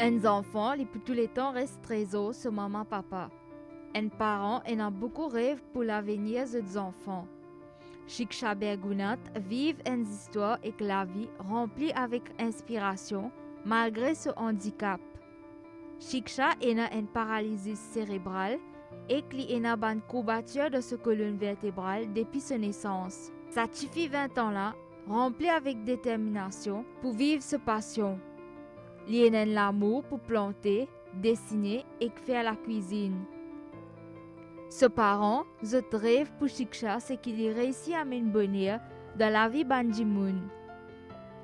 Un enfant, les pour tous les temps, reste trésor sur maman papa. Un parent en a beaucoup rêve pour l'avenir des enfants. Shiksha Bergunat vive une histoire et la vie remplie avec inspiration malgré ce handicap. Shiksha a une paralysie cérébrale et qu'il a une courbature de sa colonne vertébrale depuis sa naissance. Suffit 20 ans là, rempli avec détermination pour vivre sa passion. Il a l'amour pour planter, dessiner et faire la cuisine. Ce parent, je rêve pour Shiksha, c'est qu'il ait réussi à mener bonheur dans la vie Banjimoun.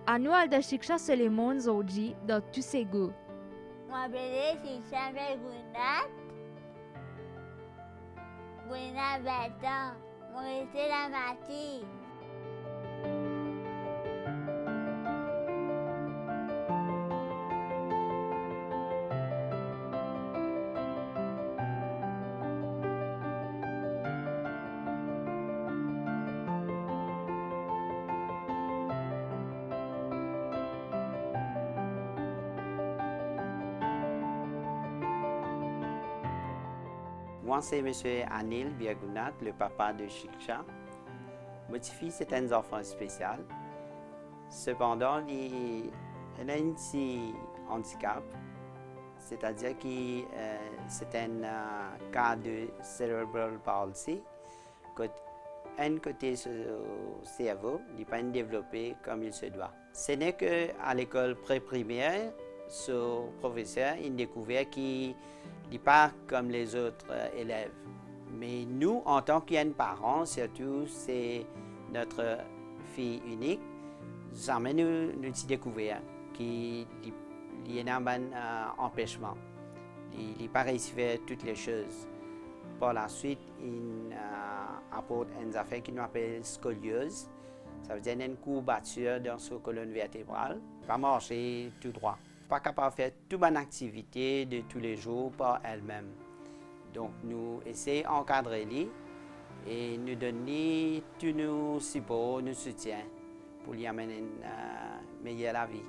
Annual de Shiksha, c'est le monde aujourd'hui dans tous ses goûts. Bébé, Shiksha Bergunat. Gwena Bertan, Maurice Lamati. Moi, c'est M. Anil Biagunat, le papa de Shiksha. Motifi, c'est un enfant spécial. Cependant, il, a un petit handicap, c'est-à-dire que euh, c'est un euh, cas de cerebral palsy. Un côté du cerveau n'est pas développé comme il se doit. Ce n'est qu'à l'école pré-primaire, ce professeur a découvert qu'il n'est pas comme les autres euh, élèves. Mais nous, en tant qu'un parent, surtout, c'est notre fille unique, jamais nous, nous découvert qu'il y a un euh, empêchement. Il n'est pas réussi toutes les choses. Par la suite, il euh, apporte une affaire qu'on appelle scoliose. Ça veut dire une courbature dans sa colonne vertébrale. Pas marcher tout droit pas capable de faire toute bonne activité de tous les jours par elle-même. Donc, nous essayons d'encadrer lui et nous donner tous nos supports, nos soutiens pour lui amener une euh, meilleure vie.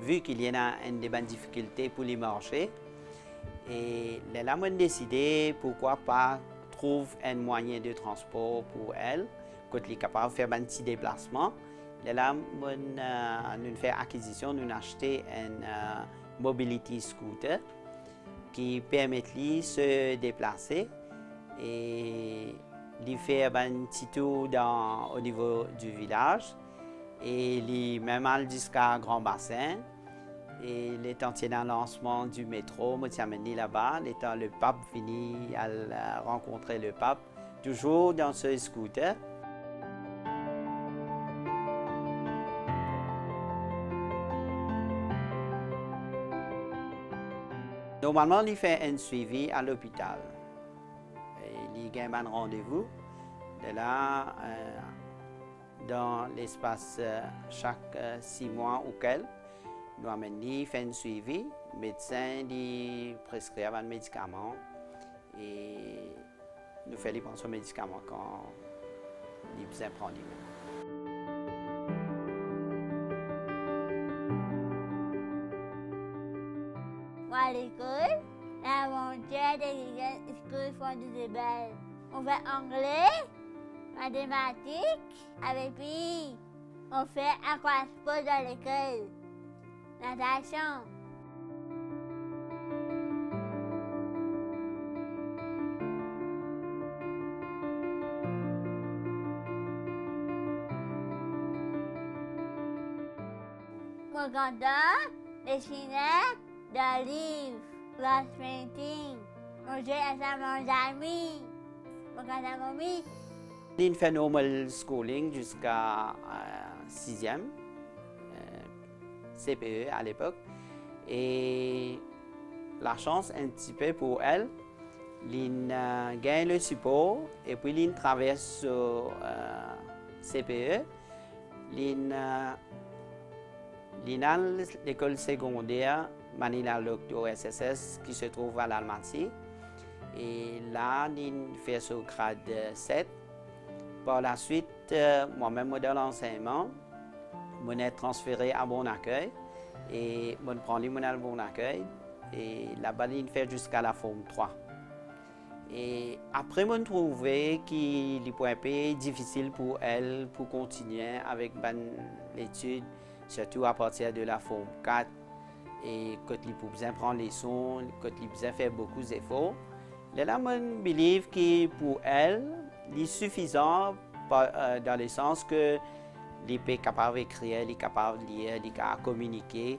Vu qu'il y a une bonnes difficultés pour les marcher, et là, on a décidé pourquoi pas trouver un moyen de transport pour elle, quand elle est capable de faire un petit déplacement. Là, on a fait acquisition, on a acheté un euh, mobility scooter qui permet de se déplacer et de faire un petit tour dans, au niveau du village et il même jusqu'à Grand Bassin. Et il est en un lancement du métro, amené là-bas. L'étant le pape fini à rencontrer le pape, toujours dans ce scooter. Normalement, il fait un suivi à l'hôpital. Il y a un rendez-vous. De là, euh, dans l'espace euh, chaque euh, six mois ou quelques, nous amenons fait un suivi. Le médecin lui prescrit un médicament et nous faisons les pensions médicaments quand il besoin de prendre. Moi, à l'école, l'aventure des écoles font des belles. On fait anglais, mathématiques, avec puis on fait aquasport dans l'école? Natation. Moi, content, dessiner, des livres, glass painting, manger avec mes amis, moi, content, mamie. Il fait normal schooling jusqu'à 6e, CPE à l'époque. Et la chance un petit peu pour elle, L'in euh, gagne le support et puis l'in traverse euh, CPE. Euh, l'école secondaire Manila Locto SSS qui se trouve à l'Almaty. Et là, l'in fait son grade 7. Par la suite, euh, moi-même, modèle enseignement, je suis transféré à Bon Accueil et je prends le Bon Accueil. Et là-bas, il fait jusqu'à la forme 3. Et après, je trouvé qu'il est difficile pour elle pour continuer avec ben, l'étude, surtout à partir de la forme 4. Et quand peut besoin prendre les sons, quand il besoin faire beaucoup d'efforts. Là, je believe que pour elle, il suffisant euh, dans le sens que il est capable d'écrire, il est capable de lire, il est capable de communiquer.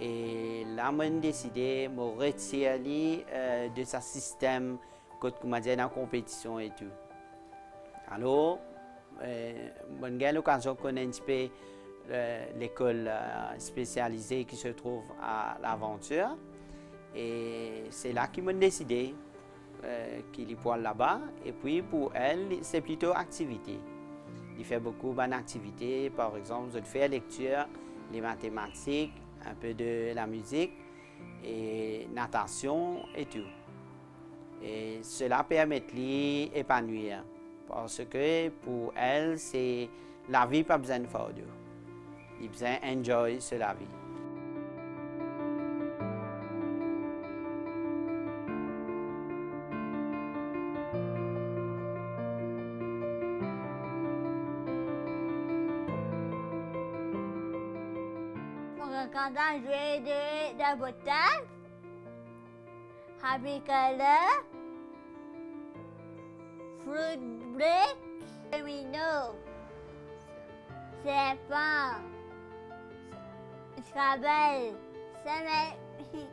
Et là, j'ai décidé de retirer euh, de ce système on m'a dit dans la compétition et tout. Alors, euh, j'ai eu l'occasion de connaître euh, l'école spécialisée qui se trouve à l'aventure. Et c'est là qu'ils m'ont décidé qu'il y poil là-bas. Et puis pour elle, c'est plutôt activité. Il fait beaucoup d'activités, par exemple, je fais lecture, les mathématiques, un peu de la musique, et natation et tout. Et cela permet de l'épanouir. Parce que pour elle, c'est la vie, pas besoin de faire. Il besoin d'enjoy sur la vie. On regardant jouer de la bouteille. Happy color. Fruit break. Domino. Serpent. Scrabble. Semaine.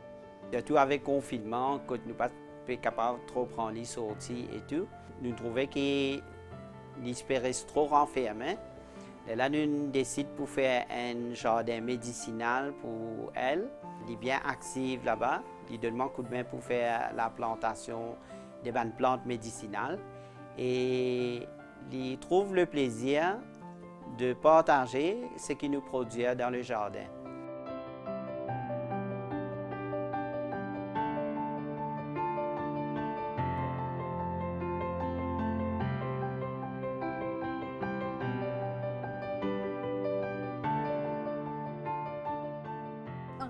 Surtout avec confinement, quand nous pas capables de trop prendre les sorties et tout, nous trouvons que l'espérance trop renfermée. Là, nous décidons pour faire un jardin médicinal pour elle. Elle est bien active là-bas. Il donne un coup de main pour faire la plantation des bonnes plantes médicinales. Et il trouve le plaisir de partager ce qu'il nous produit dans le jardin.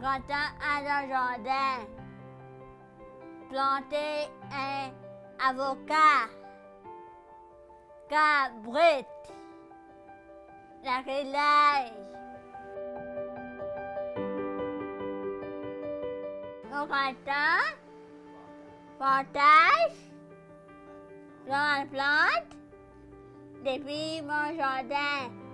Le jardin. Planter un avocat. Cabrit. La relève. On regardant. Partage. Dans la plante. Depuis mon jardin.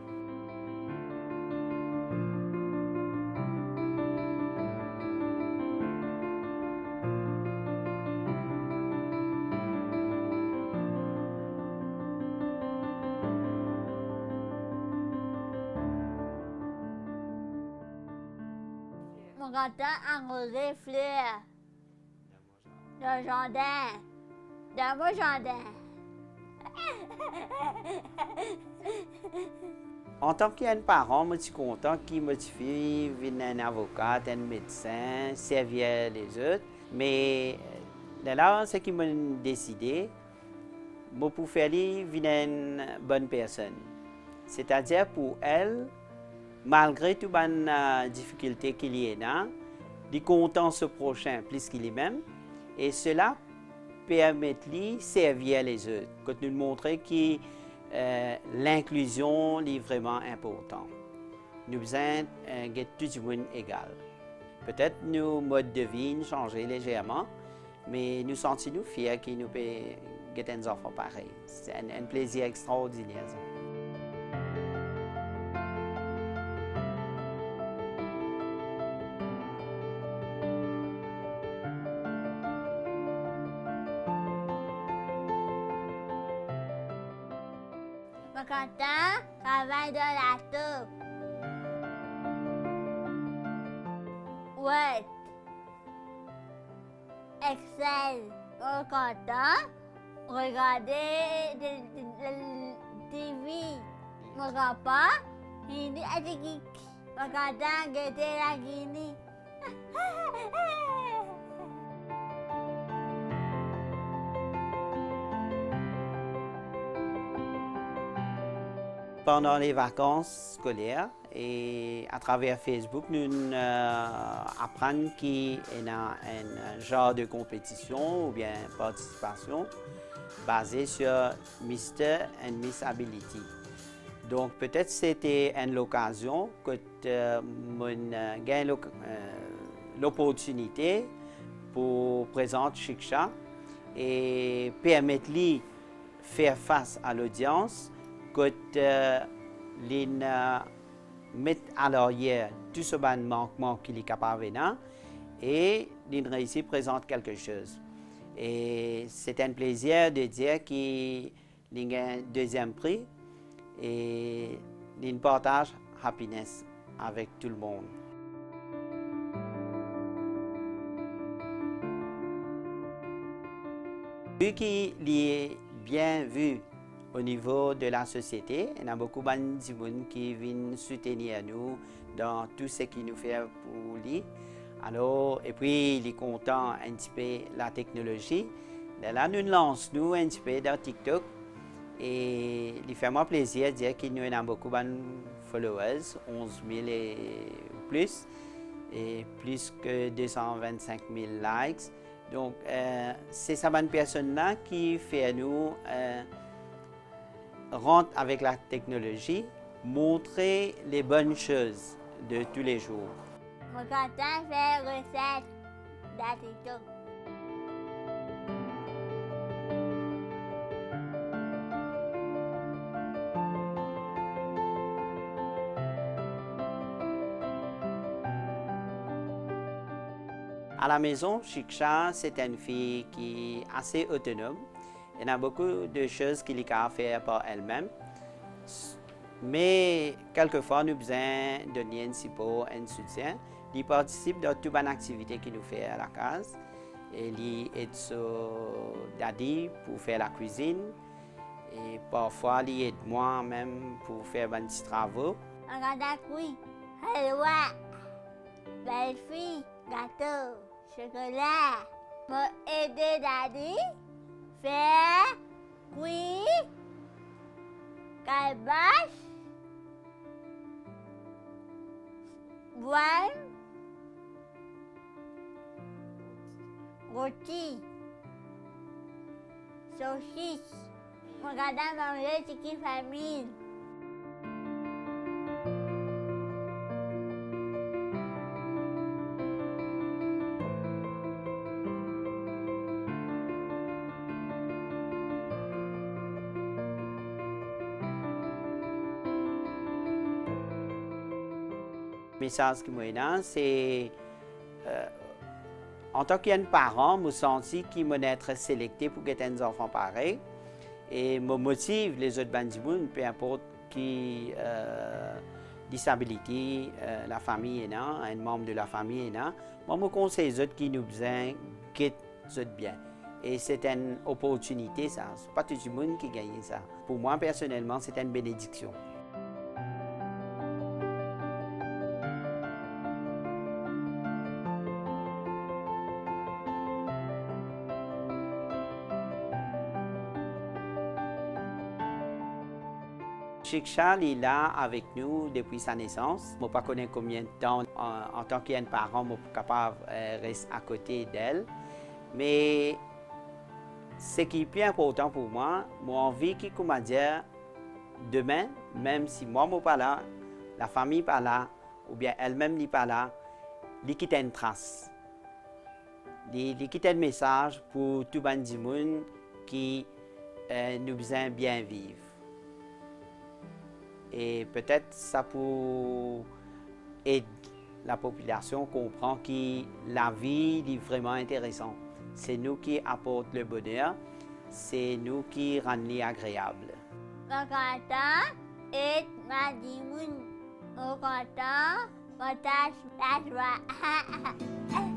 Gâteau arrosé fleurs. Dans le jardin. Dans mon jardin. En tant qu'un parent, je suis content que ma fille un avocat, un médecin, servir les autres. Mais là, ce qui m'a décidé, moi, pour faire une bonne personne. C'est-à-dire pour elle, malgré toutes les euh, difficultés qu'il y a là, il est content ce prochain plus qu'il est même. Et cela permet de servir les autres. Quand nous montrer que euh, l'inclusion est vraiment importante. Nous besoin euh, de tout le monde égal. Peut-être nos modes de vie changé légèrement, mais nous sentons-nous fiers que nous pouvons des enfants pareils. C'est un plaisir extraordinaire. Ça. Mon gâteau travaille dans la tour. Word. Excel. On est content. Regardez la TV. Mon papa, il dit à Geek. Mon content, pendant les vacances scolaires et à travers Facebook, nous euh, apprenons qu'il y a un genre de compétition ou bien participation basée sur Mr. and Miss Ability. Donc peut-être c'était une occasion que euh, gagne euh, l'opportunité pour présenter Shiksha et permettre lui faire face à l'audience que euh, mettre à l'arrière tout ce manquement qu'il est capable de et l'in réussit présente quelque chose. Et c'est un plaisir de dire qu'il a un deuxième prix et il partage happiness avec tout le monde. Vu qu'il est bien vu au niveau de la société. Il y a beaucoup de gens qui viennent soutenir nous dans tout ce qu'il nous fait pour lui. Alors, et puis, il est content un petit peu la technologie. Là, nous lançons un petit peu dans TikTok. Et il fait moi plaisir de dire qu'il nous a beaucoup de followers, 11 000 et plus, et plus que 225 000 likes. Donc, euh, c'est cette bonne personne-là qui fait à nous euh, rentre avec la technologie, montrer les bonnes choses de tous les jours. À la maison, Shiksha, c'est une fille qui est assez autonome. Il y a beaucoup de choses qu'il a à faire par elle-même. Mais quelquefois, nous avons besoin de lien un soutien. Il participe dans toute bonne activité qu'il nous fait à la case. Il aide son daddy pour faire la cuisine. Et parfois, il aide moi-même pour faire des petits travaux. Belle fille, gâteau, chocolat. M'a aidé daddy? Fé, cui, caibas, guan, goti, salsicha. Uma cada mamãe que família. Famille. message que moi c'est euh, en tant qu'un parent, je sens qu'il m'a être sélecté pour être un enfant pareil. Et me motive les autres bandits, peu importe qui euh, disabilité, euh, la famille est là, un membre de la famille est là. Moi, je conseille les autres qui nous besoin de bien. Et c'est une opportunité, ça. Ce n'est pas tout le monde qui gagne ça. Pour moi, personnellement, c'est une bénédiction. Shiksha est là avec nous depuis sa naissance. Je ne sais pas combien de temps, en, tant qu'un parent, je suis capable de euh, rester à côté d'elle. Mais ce qui est plus important pour moi, j'ai envie comment dire, demain, même si moi je ne suis pas là, la famille n'est pas là, ou bien elle-même n'est pas là, elle quitte une trace. Elle quitte un message pour tout le monde qui euh, nous besoin bien vivre. Et peut-être ça peut aider la population à comprendre que la vie est vraiment intéressante. C'est nous qui apportons le bonheur, c'est nous qui rendons agréable.